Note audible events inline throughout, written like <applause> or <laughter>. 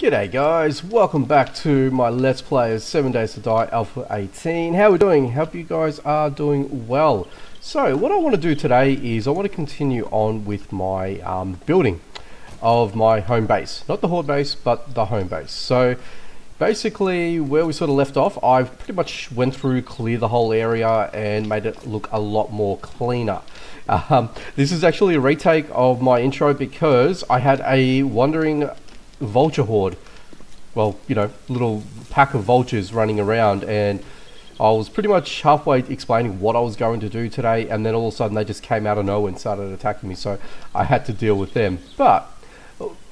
G'day guys, welcome back to my Let's Play of 7 Days to Die Alpha 18. How are we doing? Hope you guys are doing well. So, what I want to do today is I want to continue on with my um, building of my home base. Not the horde base, but the home base. So, basically where we sort of left off, I pretty much went through, cleared the whole area and made it look a lot more cleaner. Um, this is actually a retake of my intro because I had a wandering vulture horde. Well, you know, little pack of vultures running around, and I was pretty much halfway explaining what I was going to do today, and then all of a sudden they just came out of nowhere and started attacking me, so I had to deal with them. But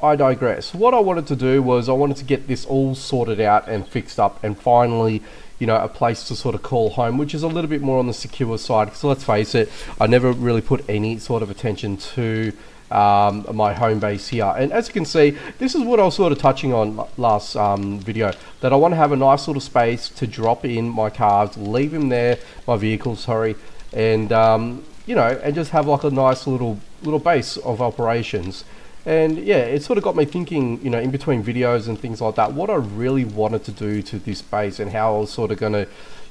I digress. What I wanted to do was I wanted to get this all sorted out and fixed up, and finally you know, a place to sort of call home, which is a little bit more on the secure side. Because let's face it, I never really put any sort of attention to um, my home base here. And as you can see, this is what I was sort of touching on last um, video, that I want to have a nice little space to drop in my cars, leave them there, my vehicles, sorry, and, um, you know, and just have like a nice little, little base of operations. And yeah, it sort of got me thinking, you know, in between videos and things like that, what I really wanted to do to this base and how I was sort of going to,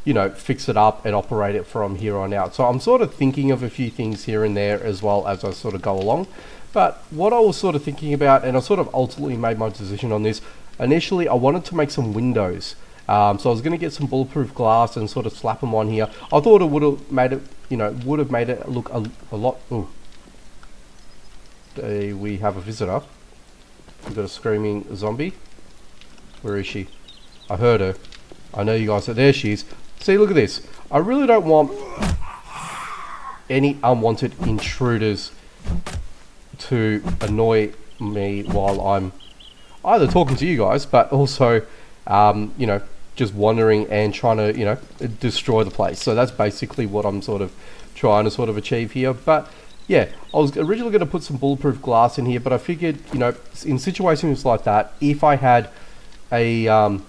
you know, fix it up and operate it from here on out. So I'm sort of thinking of a few things here and there as well as I sort of go along. But what I was sort of thinking about, and I sort of ultimately made my decision on this, initially I wanted to make some windows. Um, so I was going to get some bulletproof glass and sort of slap them on here. I thought it would have made it, you know, would have made it look a, a lot. Ooh. Uh, we have a visitor. We've got a screaming zombie. Where is she? I heard her. I know you guys are there. She is. See, look at this. I really don't want any unwanted intruders to annoy me while I'm either talking to you guys, but also, um, you know, just wandering and trying to, you know, destroy the place. So that's basically what I'm sort of trying to sort of achieve here. But yeah, I was originally going to put some bulletproof glass in here, but I figured, you know, in situations like that, if I had a um,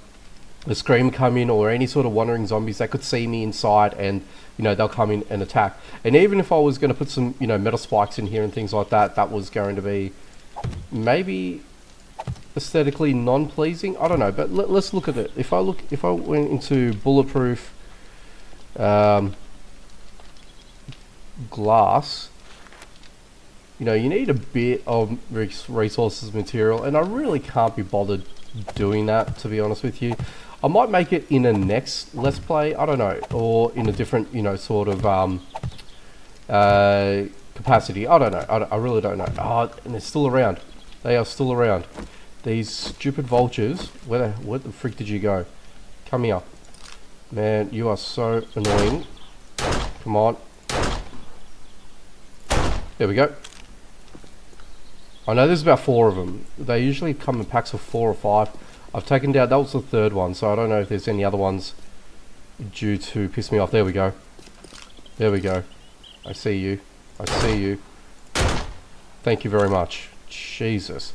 a scream come in or any sort of wandering zombies that could see me inside and you know they'll come in and attack. And even if I was going to put some you know metal spikes in here and things like that that was going to be maybe aesthetically non-pleasing? I don't know but let, us look at it. If I look if I went into bulletproof um, glass you know you need a bit of resources material and I really can't be bothered doing that to be honest with you I might make it in a next Let's Play, I don't know, or in a different, you know, sort of um, uh, capacity. I don't know. I, I really don't know. Oh, and they're still around. They are still around. These stupid vultures. Where the, where the frick did you go? Come here. Man, you are so annoying. Come on. There we go. I know there's about four of them. They usually come in packs of four or five. I've taken down, that was the third one, so I don't know if there's any other ones due to piss me off. There we go. There we go. I see you. I see you. Thank you very much. Jesus.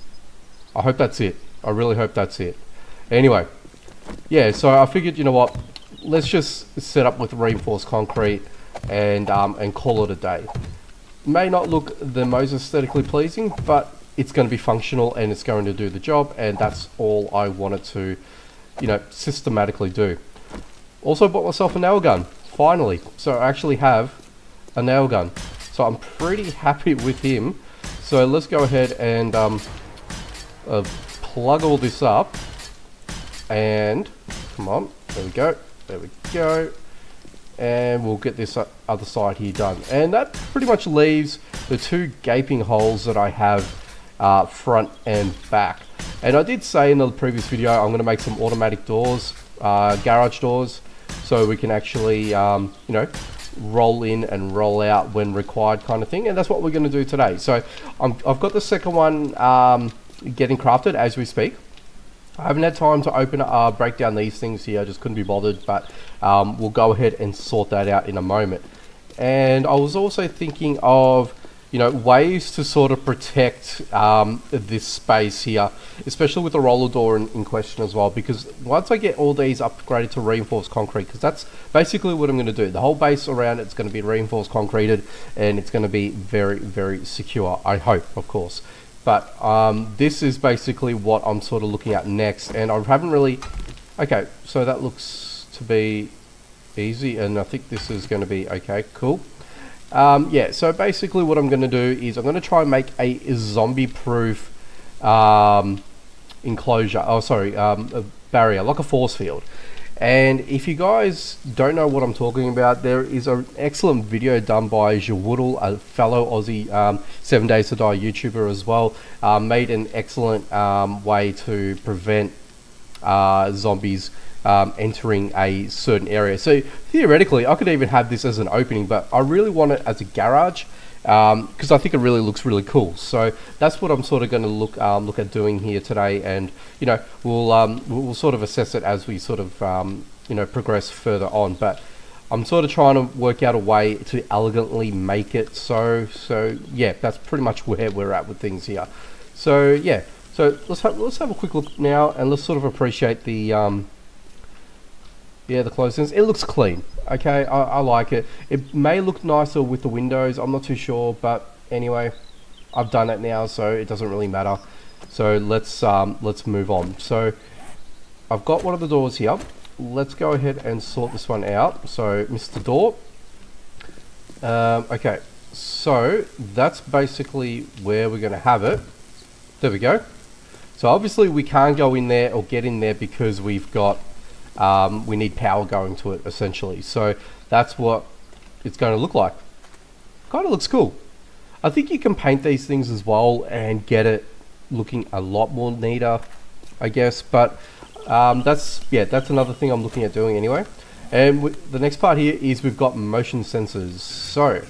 I hope that's it. I really hope that's it. Anyway, yeah, so I figured, you know what, let's just set up with reinforced concrete and um, and call it a day. May not look the most aesthetically pleasing, but it's going to be functional and it's going to do the job and that's all I wanted to you know systematically do. Also bought myself a nail gun finally. So I actually have a nail gun. So I'm pretty happy <laughs> with him. So let's go ahead and um, uh, plug all this up. And come on there we go there we go. And we'll get this other side here done. And that pretty much leaves the two gaping holes that I have uh, front and back. And I did say in the previous video I'm going to make some automatic doors, uh, garage doors, so we can actually, um, you know, roll in and roll out when required kind of thing. And that's what we're going to do today. So i have got the second one um, getting crafted as we speak. I haven't had time to open uh, break down these things here, I just couldn't be bothered, but um, we'll go ahead and sort that out in a moment. And I was also thinking of you know, ways to sort of protect um, this space here, especially with the roller door in, in, question as well, because once I get all these upgraded to reinforced concrete, because that's basically what I'm going to do. The whole base around it's going to be reinforced concreted, and it's going to be very, very secure, I hope, of course. But um, this is basically what I'm sort of looking at next, and I haven't really. Okay, so that looks to be easy, and I think this is going to be okay. Cool. Um, yeah, so basically what I'm going to do is I'm going to try and make a zombie-proof um, enclosure. Oh, sorry, um, a barrier, like a force field. And if you guys don't know what I'm talking about, there is an excellent video done by Jawoodle, a fellow Aussie um, 7 Days to Die YouTuber as well, uh, made an excellent um, way to prevent uh, zombies um, entering a certain area. So theoretically, I could even have this as an opening, but I really want it as a garage because um, I think it really looks really cool. So that's what I'm sort of going to look um, look at doing here today, and you know we'll um, we'll sort of assess it as we sort of um, you know progress further on. But I'm sort of trying to work out a way to elegantly make it so. So yeah, that's pretty much <laughs> where we're at with things here. So yeah, so let's have let's have a quick look now, and let's sort of appreciate the um, yeah the closings. It looks clean okay? I, I, like it. It may look nicer with the windows I'm not too sure but anyway I've done it now so it doesn't really matter. So let's um, let's move on. So I've got one of the doors here. Let's go ahead and sort this one out. So Mr. Door. Um, okay. So that's basically where we're gonna have it. There we go. So obviously we can't go in there or get in there because we've got um, we need power going to it essentially. So that's what it's going to look like. Kind of looks cool. I think you can paint these things as well and get it looking a lot more neater, I guess. But um, that's, yeah, that's another thing I'm looking at doing anyway. And the next part here is we've got motion sensors. So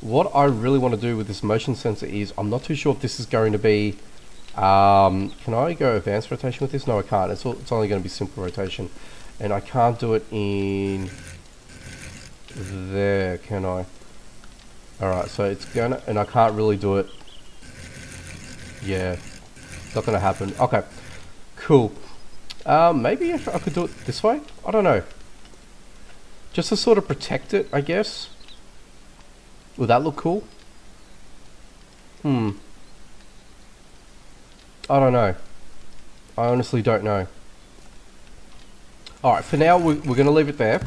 what I really want to do with this motion sensor is I'm not too sure if this is going to be um, can I go advanced rotation with this? No, I can't. It's, all, it's only going to be simple rotation. And I can't do it in there can I? Alright so it's gonna and I can't really do it. Yeah not gonna happen. Okay cool. Um, maybe I could do it this way? I don't know. Just to sort of protect it I guess. Would that look cool? Hmm I don't know I honestly don't know Alright, for now we're, we're going to leave it there.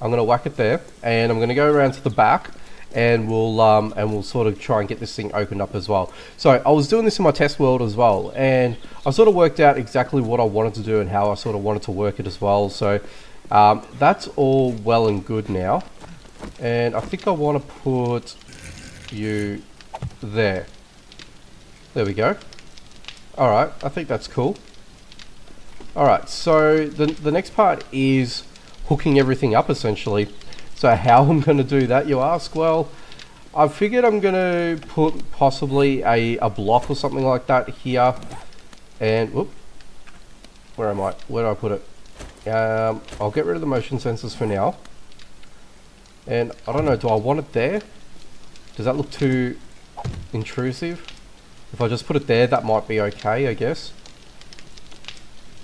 I'm going to whack it there and I'm going to go around to the back and we'll um, and we'll sort of try and get this thing opened up as well. So I was doing this in my test world as well and I sort of worked out exactly what I wanted to do and how I sort of wanted to work it as well. So um, that's all well and good now and I think I want to put you there. There we go. Alright, I think that's cool. Alright, so the, the next part is hooking everything up essentially. So how I'm going to do that, you ask? Well, I figured I'm going to put possibly a, a block or something like that here. And, whoop, where am I? Where do I put it? Um, I'll get rid of the motion sensors for now. And I don't know, do I want it there? Does that look too intrusive? If I just put it there, that might be okay, I guess.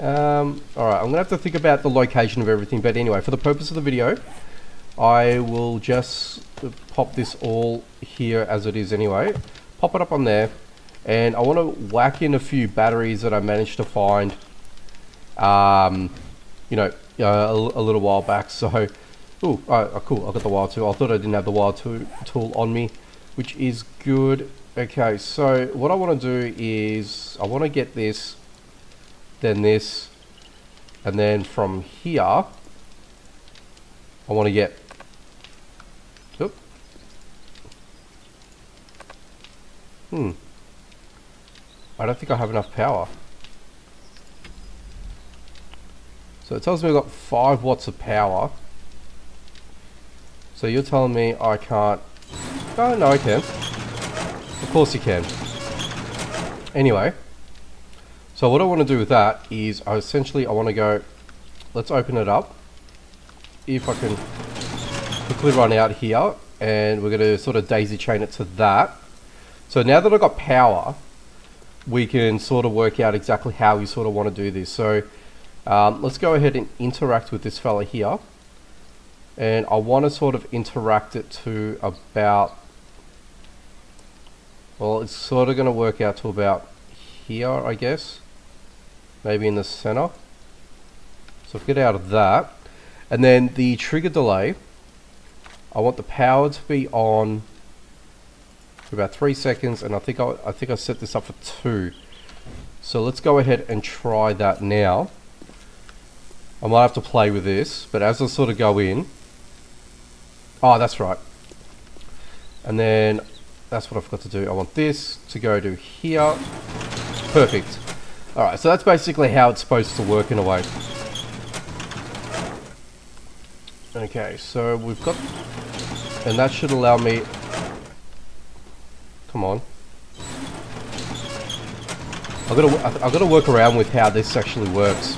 Um, Alright, I'm going to have to think about the location of everything, but anyway, for the purpose of the video, I will just pop this all here as it is anyway. Pop it up on there, and I want to whack in a few batteries that I managed to find, um, you know, uh, a, a, little while back. So, oh, cool, I got the wire tool. I thought I didn't have the wire tool on me, which is good. Okay, so what I want to do is, I want to get this then this, and then from here, I want to get, oop, hmm, I don't think I have enough power. So it tells me I've got 5 watts of power. So you're telling me I can't... Oh, no, I can. Of course you can. Anyway. So what I want to do with that is I essentially I want to go, let's open it up. If I can quickly run out here and we're going to sort of daisy chain it to that. So now that I've got power, we can sort of work out exactly how we sort of want to do this. So um, let's go ahead and interact with this fella here. And I want to sort of interact it to about Well, it's sort of going to work out to about here, I guess. Maybe in the center. So get out of that. And then the trigger delay, I want the power to be on for about three seconds, and I think I, I think I set this up for two. So let's go ahead and try that now. I might have to play with this, but as I sort of go in, oh, that's right. And then that's what I've got to do. I want this to go to here. Perfect. Alright, so that's basically how it's supposed to work in a way. Okay, so we've got... And that should allow me... Come on. I've got to, I've got to work around with how this actually works.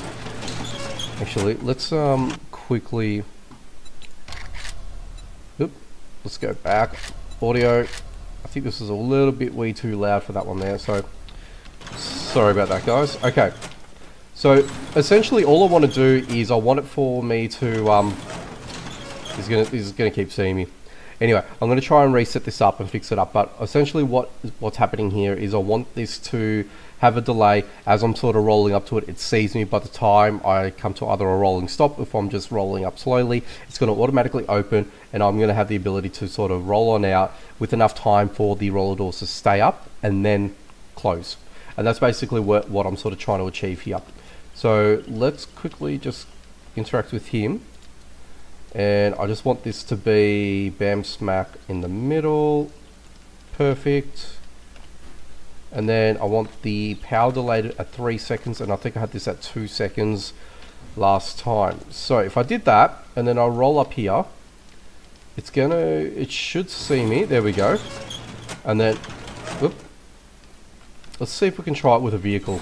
Actually, let's um quickly... Oop, let's go back. Audio. Think this is a little bit way too loud for that one there, so... Sorry about that, guys. Okay. So, essentially all I want to do is I want it for me to... um. He's gonna, he's gonna keep seeing me. Anyway, I'm going to try and reset this up and fix it up, but essentially what what's happening here is I want this to have a delay as I'm sort of rolling up to it. It sees me by the time I come to either a rolling stop, if I'm just rolling up slowly, it's going to automatically open and I'm going to have the ability to sort of roll on out with enough time for the roller doors to stay up and then close. And that's basically what, what I'm sort of trying to achieve here. So let's quickly just interact with him and I just want this to be bam smack in the middle. Perfect. And then I want the power delay at 3 seconds and I think I had this at 2 seconds last time. So if I did that and then I roll up here it's gonna it should see me. There we go. And then whoop, let's see if we can try it with a vehicle.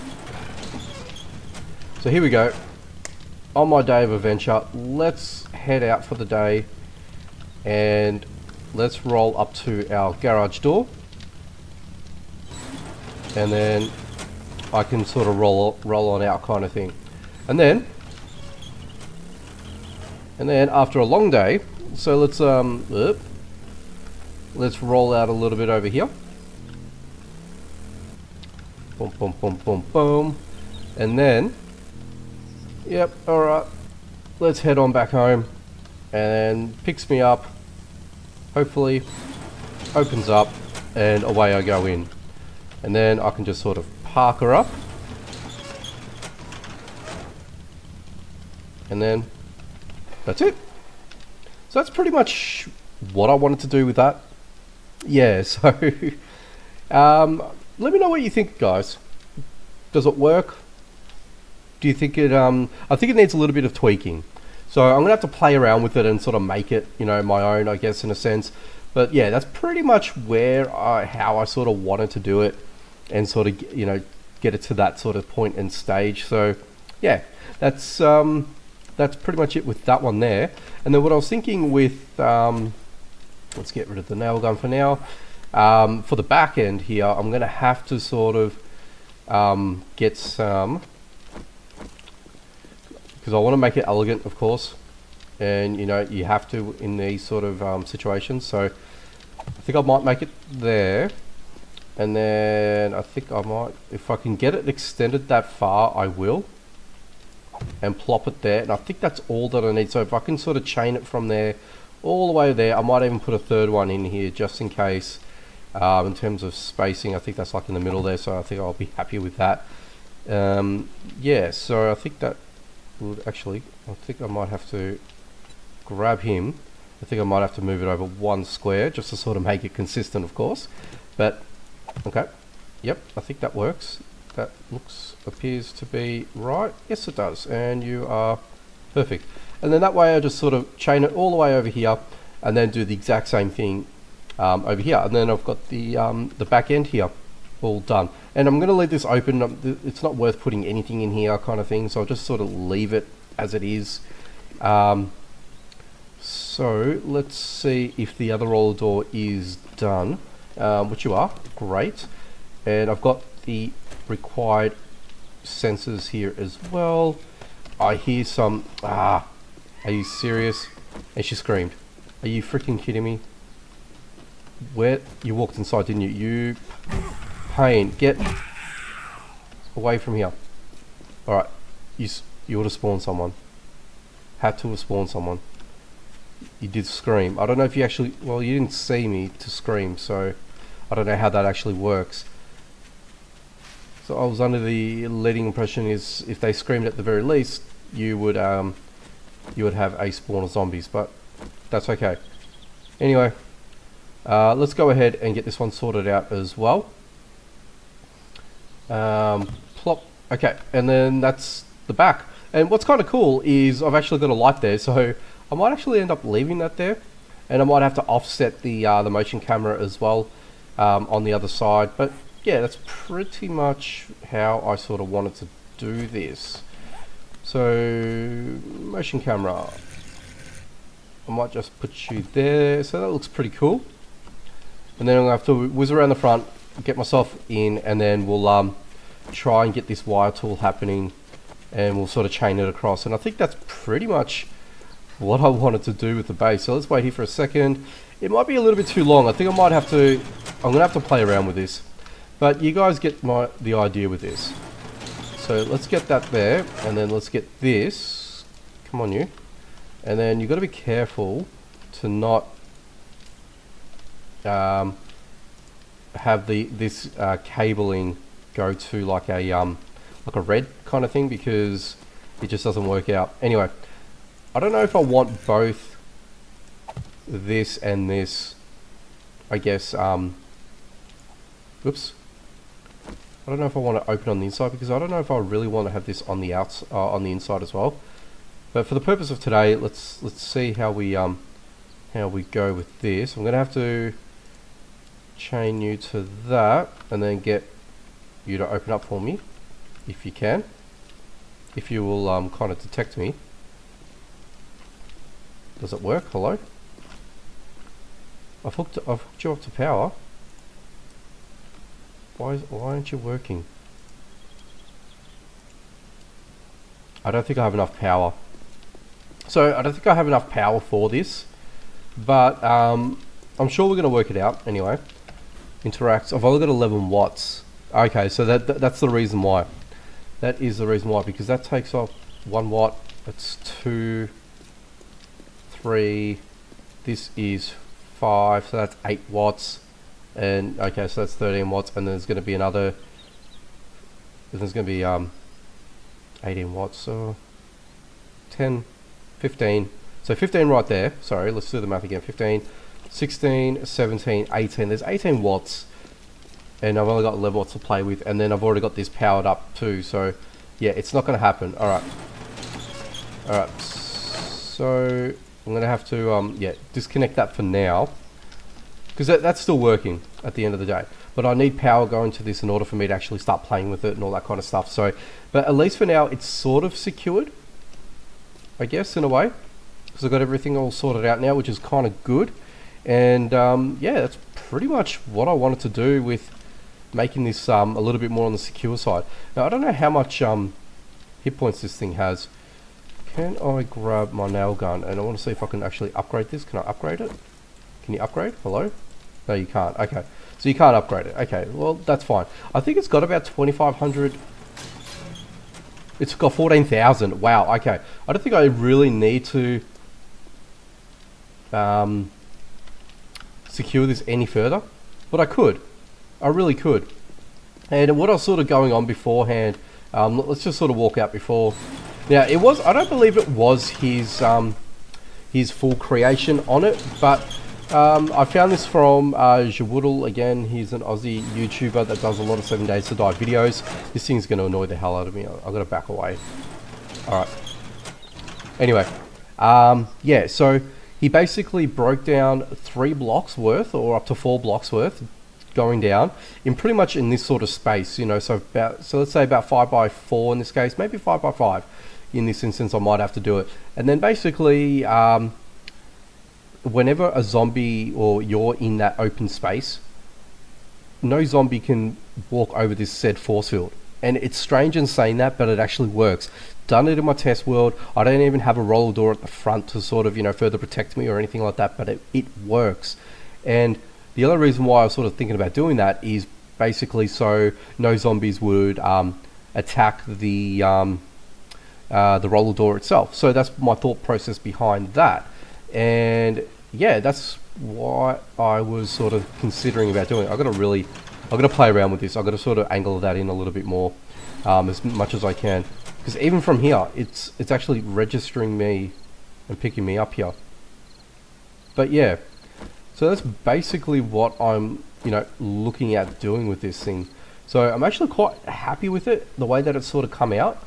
So here we go. On my day of adventure let's head out for the day and let's roll up to our garage door. And then I can sort of roll roll on out kind of thing. And then and then after a long day so let's um let's roll out a little bit over here. Boom boom boom boom boom. And then yep alright let's head on back home and picks me up hopefully opens up and away I go in. And then I can just sort of park her up. And then that's it. So that's pretty much what I wanted to do with that. Yeah <laughs> so um, let me know what you think guys. Does it work do you think it, um, I think it needs a little bit of tweaking. So I'm to have to play around with it and sort of make it, you know, my own, I guess, in a sense. But yeah, that's pretty much where I, how I sort of wanted to do it and sort of, you know, get it to that sort of point and stage. So yeah, that's, um, that's pretty much it with that one there. And then what I was thinking with, um, let's get rid of the nail gun for now. Um, for the back end here, I'm going to have to sort of um, get some because I want to make it elegant of course and you know you have to in these sort of um, situations so I think I might make it there and then I think I might if I can get it extended that far I will and plop it there and I think that's all that I need so if I can sort of chain it from there all the way there I might even put a third one in here just in case um, in terms of spacing I think that's like in the middle there so I think I'll be happy with that. Um, yeah so I think that would actually, I think I might have to grab him. I think I might have to move it over one square just to sort of make it consistent, of course. But, okay. Yep, I think that works. That looks, appears to be right. Yes, it does. And you are perfect. And then that way I just sort of chain it all the way over here and then do the exact same thing um, over here. And then I've got the, um, the back end here all done. And I'm going to leave this open. Um, it's not worth putting anything in here kind of thing. So I'll just sort of leave it as it is. Um, so let's see if the other roller door is done, um, which you are. Great. And I've got the required sensors here as well. I hear some... Ah, are you serious? And she screamed. Are you freaking kidding me? where you walked inside, didn't you? You pain. Get away from here. All right, you you would have spawned someone. Had to have spawned someone. You did scream. I don't know if you actually. Well, you didn't see me to scream, so I don't know how that actually works. So I was under the leading impression is if they screamed at the very least, you would um, you would have a spawn of zombies, but that's okay. Anyway, uh, let's go ahead and get this one sorted out as well. Um, plop. Okay, and then that's the back. And what's kind of cool is I've actually got a light there, so I might actually end up leaving that there, and I might have to offset the uh, the motion camera as well um, on the other side. But yeah, that's pretty much how I sort of wanted to do this. So, motion camera. I might just put you there. So that looks pretty cool. And then I'm going to have to whiz around the front, get myself in, and then we'll um, try and get this wire tool happening and we'll sort of chain it across. And I think that's pretty much what I <laughs> wanted to do with the base. So let's wait here for a second. It might be a little bit too long. I think I might have to, I'm to have to play around with this. But you guys get my the idea with this. So let's get that there, and then let's get this. Come on, you. And then you've got to be careful to not um, have the this uh, cabling go to like a um, like a red kind of thing because it just doesn't work out. Anyway, I don't know if I want both this and this. I guess. Um, oops. I don't know if I want to open on the inside because I don't know if I really want to have this on the outs uh, on the inside as well. But for the purpose of today, let's let's see how we um how we go with this. I'm gonna have to chain you to that and then get you to open up for me if you can. If you will um, kind of detect me. Does it work? Hello? I've hooked, I've hooked you up to power. Why, is, why aren't you working? I don't think I have enough power. So I don't think I have enough power for this, but um, I'm sure we're going to work it out anyway. Interacts. I've only got 11 watts. Okay, so that, that that's the reason why. That is the reason why because that takes off one watt. That's two, three. This is five, so that's eight watts and okay so that's 13 watts and there's going to be another there's going to be um 18 watts so 10 15 so 15 right there sorry let's do the math again 15 16 17 18 there's 18 watts and I've only got 11 watts to play with and then I've already got this powered up too so yeah it's not going to happen alright alright so I'm going to have to um yeah disconnect that for now because that, that's still working at the end of the day. But I need power going to this in order for me to actually start playing with it and all that kind of stuff. So, but at least for now, it's sort of secured, I guess, in a way, because I've got everything all sorted out now, which is kind of good. And um, yeah, that's pretty much what I wanted to do with making this um, a little bit more on the secure side. Now, I don't know how much um, hit points this thing has. Can I grab my nail gun? And I want to see if I can actually upgrade this. Can I upgrade it? Can you upgrade? Hello? No, you can't. Okay. So you can't upgrade it. Okay, well, that's fine. I think it's got about 2,500... It's got 14,000. Wow, okay. I don't think I really need to um, secure this any further. But I could. I really could. And what I was sort of going on beforehand, um, let's just sort of walk out before. Now, it was, I don't believe it was his, um, his full creation on it, but um, I found this from uh, Jawoodle. Again, he's an Aussie YouTuber that does a lot of 7 Days to Die videos. This thing's going to annoy the hell out of me. I've got to back away. Alright. Anyway. Um, yeah, so he basically broke down three blocks worth, or up to four blocks worth, going down, in pretty much in this sort of space, you know, so about, so let's say about 5 by 4 in this case, maybe 5 by 5 in this instance I might have to do it. And then basically, um, whenever a zombie or you're in that open space, no zombie can walk over this said force field. And it's strange in saying that, but it actually works. Done it in my test world. I don't even have a roller door at the front to sort of, you know, further protect me or anything like that, but it, it works. And the other reason why I was sort of thinking about doing that is basically so no zombies would um, attack the um, uh, the roller door itself. So that's my thought process behind that, and yeah, that's why I was sort of considering about doing. it. I've got to really, I've got to play around with this. I've got to sort of angle that in a little bit more, um, as much as I can, because even from here, it's it's actually registering me and picking me up here. But yeah, so that's basically what I'm, you know, looking at doing with this thing. So I'm actually quite happy with it, the way that it's sort of come out.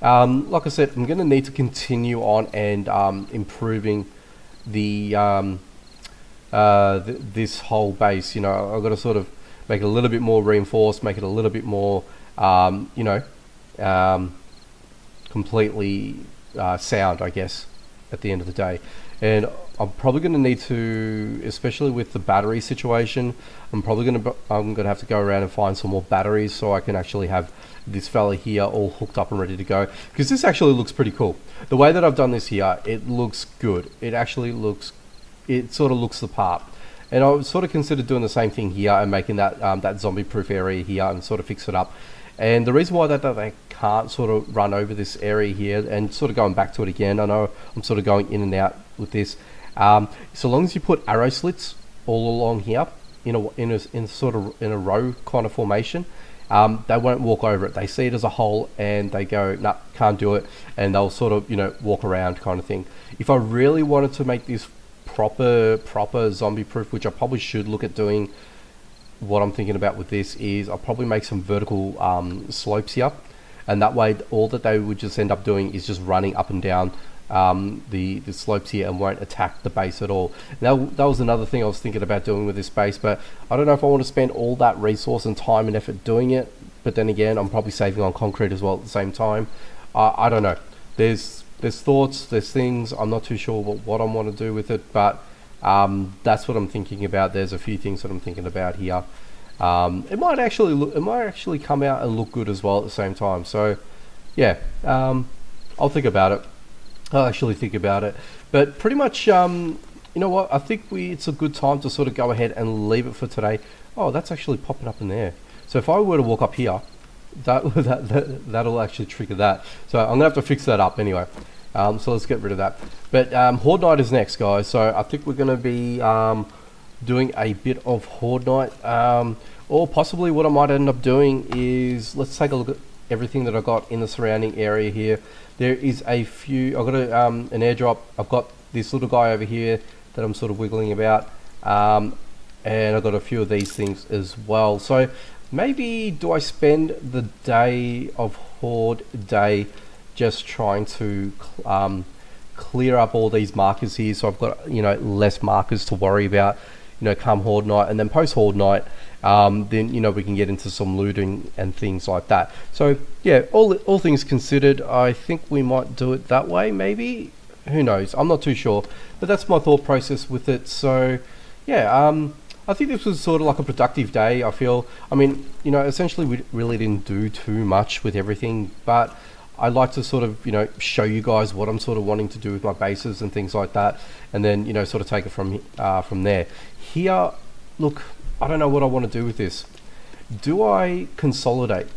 Um, like I said, I'm going to need to continue on and um, improving the, um, uh, th this whole base. You know, I've got to sort of make it a little bit more reinforced, make it a little bit more, um, you know, um, completely uh, sound, I guess, at the end of the day. And I'm probably going to need to, especially with the battery situation, I'm probably going to I'm going to have to go around and find some more batteries so I can actually have this fella here all hooked up and ready to go. Because this actually looks pretty cool. The way that I've done this here, it looks good. It actually looks, it sort of looks the part. And I sort of considered doing the same thing here and making that um, that zombie-proof area here and sort of fix it up. And the reason why that, they can't sort of run over this area here and sort of going back to it again, I know I'm sort of going in and out with this. Um, so long as you put arrow slits all along here in a, in a, in sort of in a row kind of formation, um, they won't walk over it. They see it as a hole and they go, nah, can't do it. And they'll sort of, you know, walk around kind of thing. If I really wanted to make this proper, proper zombie proof, which I probably should look at doing, what I'm thinking about with this is I'll probably make some vertical um, slopes here. And that way, all that they would just end up doing is just running up and down um, the, the slopes here and won't attack the base at all. Now, that was another thing I was thinking about doing with this base, but I don't know if I want to spend all that resource and time and effort doing it. But then again, I'm probably saving on concrete as well at the same time. Uh, I don't know. There's there's thoughts, there's things. I'm not too sure what, what I want to do with it, but um, that's what I'm thinking about. There's a few things that I'm thinking about here. Um, it might actually look, it might actually come out and look good as well at the same time. So, yeah, um, I'll think about it. I'll actually think about it. But pretty much, um, you know what? I think we it's a good time to sort of go ahead and leave it for today. Oh, that's actually popping up in there. So if I were to walk up here, that, <laughs> that, that that'll actually trigger that. So I'm gonna have to fix that up anyway. Um, so let's get rid of that. But um, Horde Night is next, guys. So I think we're gonna be um, doing a bit of Horde Night. Um, or possibly what I might end up doing is let's take a look at everything that I got in the surrounding area here. There is a few, I've got a, um, an airdrop, I've got this little guy over here that I'm sort of wiggling about, um, and I've got a few of these things as well. So maybe do I spend the day of Horde Day just trying to um, clear up all these markers here so I've got, you know, less markers to worry about, you know, come Horde Night, and then post Horde Night, um, then you know we can get into some looting and things like that. So yeah, all all things considered, I think we might do it that way. Maybe who knows? I'm not too sure, but that's my thought process with it. So yeah, um, I think this was sort of like a productive day. I feel. I mean, you know, essentially we really didn't do too much with everything, but I like to sort of you know show you guys what I'm sort of wanting to do with my bases and things like that, and then you know sort of take it from uh, from there. Here, look, I don't know what I want to do with this. Do I consolidate?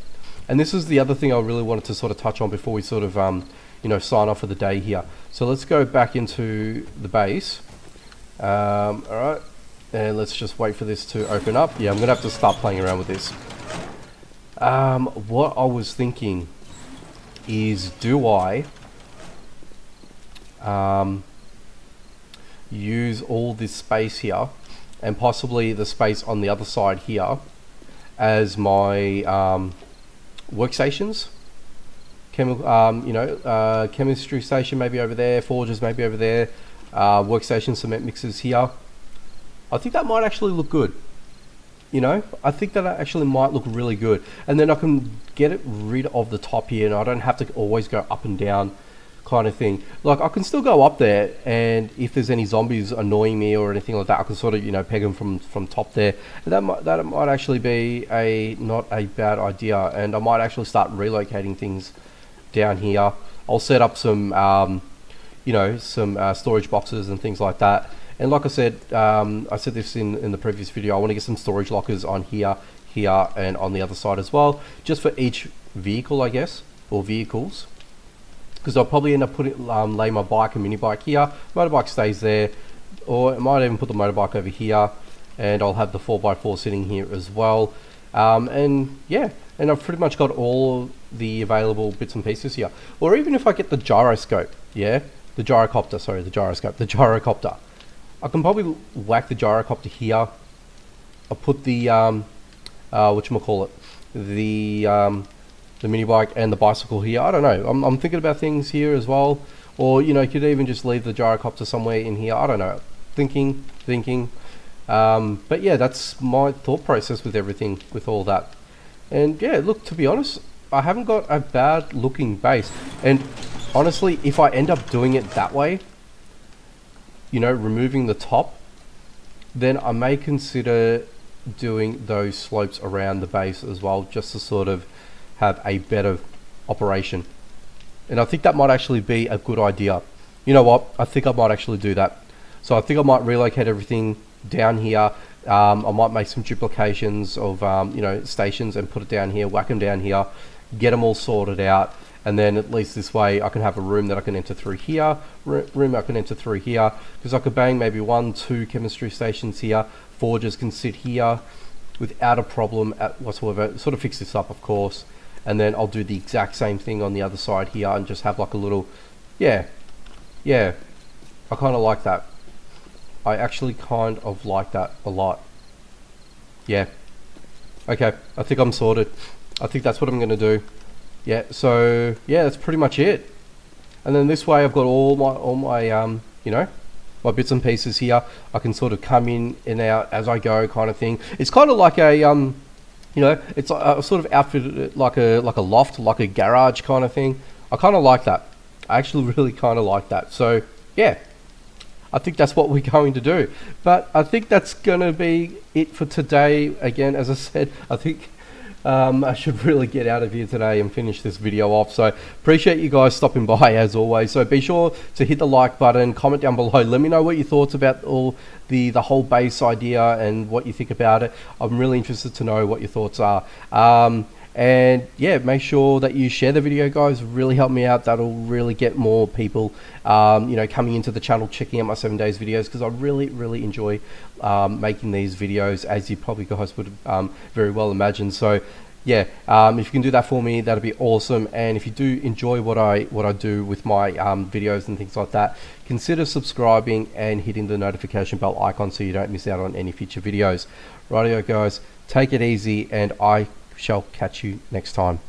And this is the other thing I really wanted to sort of touch on before we sort of, um, you know, sign off for the day here. So let's go back into the base. Um, all right, and let's just wait for this to open up. Yeah, I'm gonna have to start playing around with this. Um, what I was thinking is, do I um, use all this space here and possibly the space on the other side here as my um, workstations. Chemical, um, you know, uh, chemistry station maybe over there, forges maybe over there, uh, workstation cement mixers here. I think that might actually look good. You know, I think that actually might look really good. And then I can get it rid of the top here and I don't have to always go up and down kind of thing. Like I can still go up there, and if there's any zombies annoying me or anything like that, I can sort of you know peg them from from top there. That might that might actually be a not a bad idea, and I might actually start relocating things down here. I'll set up some um, you know some uh, storage boxes and things like that. And like I said, um, I said this in, in the previous video, I want to get some storage lockers on here, here, and on the other side as well, just for each vehicle, I guess, or vehicles. Because I'll probably end up putting, um, lay my bike and mini bike here, motorbike stays there, or I might even put the motorbike over here, and I'll have the 4x4 sitting here as well. Um, and yeah, and I've pretty much got all the available bits and pieces here. Or even if I get the gyroscope, yeah, the gyrocopter, sorry, the gyroscope, the gyrocopter. I can probably whack the gyrocopter here. I'll put the, um, uh, call it, the, um, the mini bike and the bicycle here. I don't know. I'm, I'm thinking about things here as well. Or, you know, you could even just leave the gyrocopter somewhere in here. I don't know. Thinking, thinking. Um, but yeah, that's my thought process with everything, with all that. And yeah, look, to be honest, I haven't got a bad looking base. And honestly, if I end up doing it that way, you know, removing the top, then I may consider doing those slopes around the base as well, just to sort of have a better operation. And I think that might actually be a good idea. You know what? I think I might actually do that. So I think I might relocate everything down here. Um, I might make some duplications of, um, you know, stations and put it down here, whack them down here, get them all sorted out and then at least this way I can have a room that I can enter through here, room I can enter through here, because I could bang maybe one, two chemistry stations here, forges can sit here without a problem at whatsoever, sort of fix this up of course, and then I'll do the exact same thing on the other side here and just have like a little, yeah, yeah, I kind of like that. I actually kind of like that a lot. Yeah. Okay, I think I'm sorted. I think that's what I'm going to do yeah, so yeah, that's pretty much it. And then this way I've got all my, all my, um, you know, my bits and pieces here. I can sort of come in and out as I go kind of thing. It's kind of like a, um, you know, it's a, sort of outfitted like a, like a loft, like a garage kind of thing. I kind of like that. I actually <laughs> really kind of like that. So yeah, I think that's what we're <laughs> going to do. But I think that's going to be it for today. Again, as I said, I think um, I should <laughs> really get out of here today and finish this video off. So appreciate you guys stopping by as always. So be sure to hit the like button, comment down below. Let me know what your thoughts about all the, the whole base idea and what you think about it. I'm really interested to know what your thoughts are. Um, and yeah make sure that you share the video guys. Really help me out. That'll really get more people um, you know coming into the channel checking out my seven days videos because I really really enjoy um, making these videos as you probably guys would um, very well imagine. So yeah um, if you can do that for me that'd be awesome. And if you do enjoy what I what I do with my um, videos and things like that consider subscribing and hitting the notification bell icon so you don't miss out on any future videos. Rightio guys. Take it easy and I shall catch you next time.